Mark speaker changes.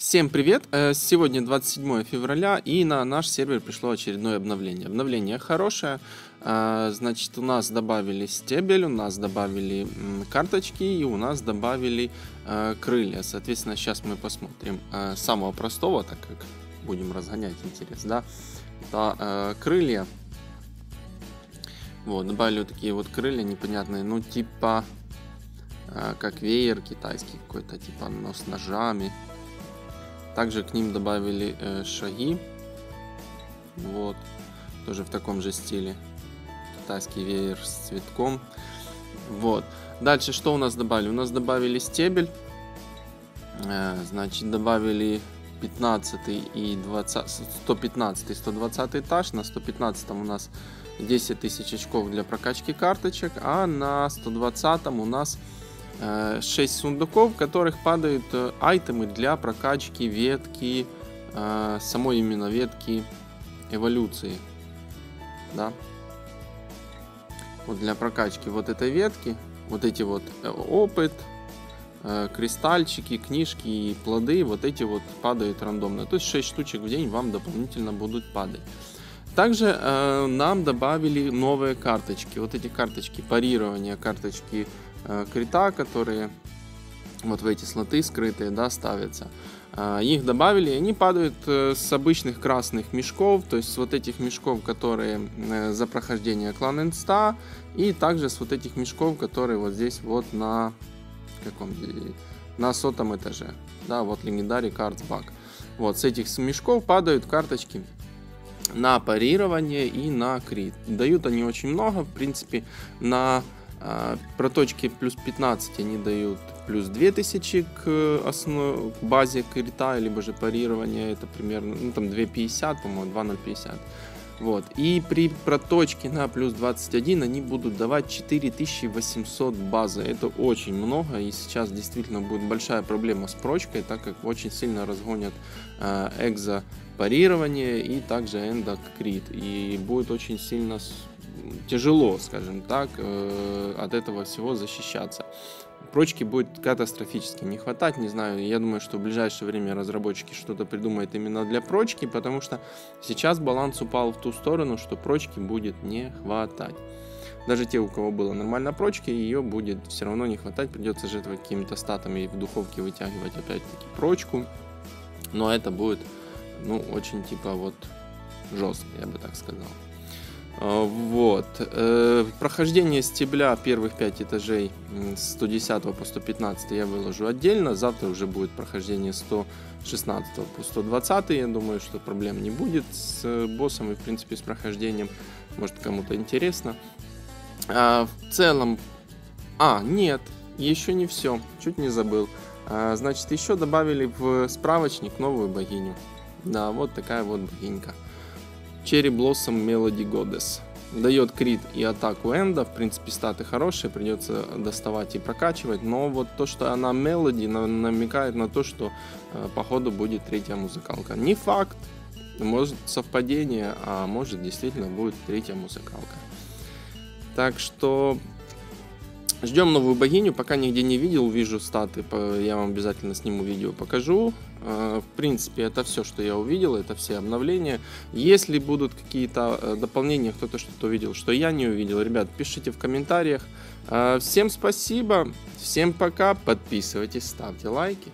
Speaker 1: Всем привет! Э, Сегодня 27 февраля и на наш сервер пришло очередное обновление. Обновление хорошее, э, значит у нас добавили стебель, у нас добавили карточки и у нас добавили э, крылья. Соответственно, сейчас мы посмотрим самого простого, так как будем разгонять интерес, да, это крылья. Вот, добавили вот такие вот крылья непонятные, ну типа как веер китайский какой-то, типа, но с ножами. Также к ним добавили э, шаги. Вот. Тоже в таком же стиле. Китайский веер с цветком. Вот. Дальше что у нас добавили? У нас добавили стебель. Э, значит, добавили 15 и 20, 115 и 120 этаж. На 115 у нас 10 тысяч очков для прокачки карточек, а на 120 у нас 6 сундуков, в которых падают э, айтемы для прокачки ветки, э, самой именно ветки эволюции. Да. Вот для прокачки вот этой ветки, вот эти вот э, опыт, кристальчики, книжки и плоды, вот эти вот падают рандомно. То есть 6 штучек в день вам дополнительно будут падать. Также э, нам добавили новые карточки. Вот эти карточки парирования, карточки Э, крита, которые вот в эти слоты скрытые, да, ставятся. Э, их добавили, и они падают э, с обычных красных мешков, то есть с вот этих мешков, которые за прохождение клан инста, и также с вот этих мешков, которые вот здесь вот на каком на сотом этаже, да, вот легендарий Bug. Вот с этих мешков падают карточки на парирование и на крит. Дают они очень много, в принципе, на а, проточки плюс 15 они дают плюс 2000 к, основ... к базе крита, либо же парирования, это примерно, ну там 250, по-моему, 2050. Вот. И при проточке на плюс 21 они будут давать 4800 базы. Это очень много. И сейчас действительно будет большая проблема с прочкой, так как очень сильно разгонят э, экзо парирование и также эндокрит. И будет очень сильно тяжело, скажем так, э, от этого всего защищаться. Прочки будет катастрофически не хватать, не знаю, я думаю, что в ближайшее время разработчики что-то придумают именно для прочки, потому что сейчас баланс упал в ту сторону, что прочки будет не хватать. Даже те, у кого было нормально прочки, ее будет все равно не хватать, придется жертвовать какими-то статами и в духовке вытягивать опять-таки прочку, но это будет, ну, очень типа вот жестко, я бы так сказал. А, вот. Э, прохождение стебля первых 5 этажей с 110 по 115 я выложу отдельно. Завтра уже будет прохождение 116 по 120. Я думаю, что проблем не будет с боссом и, в принципе, с прохождением. Может, кому-то интересно. А, в целом... А, нет, еще не все. Чуть не забыл. А, значит, еще добавили в справочник новую богиню. Да, вот такая вот богинька. Cherry Blossom Melody Goddess. Дает крит и атаку энда, в принципе статы хорошие, придется доставать и прокачивать, но вот то, что она мелоди, намекает на то, что э, походу будет третья музыкалка. Не факт, может совпадение, а может действительно будет третья музыкалка. Так что ждем новую богиню, пока нигде не видел, увижу статы, я вам обязательно сниму видео, покажу. Э, в принципе, это все, что я увидел, это все обновления. Если будут какие-то э, дополнения, кто-то что-то увидел, что я не увидел, ребят, пишите в комментариях. Э, всем спасибо, всем пока, подписывайтесь, ставьте лайки.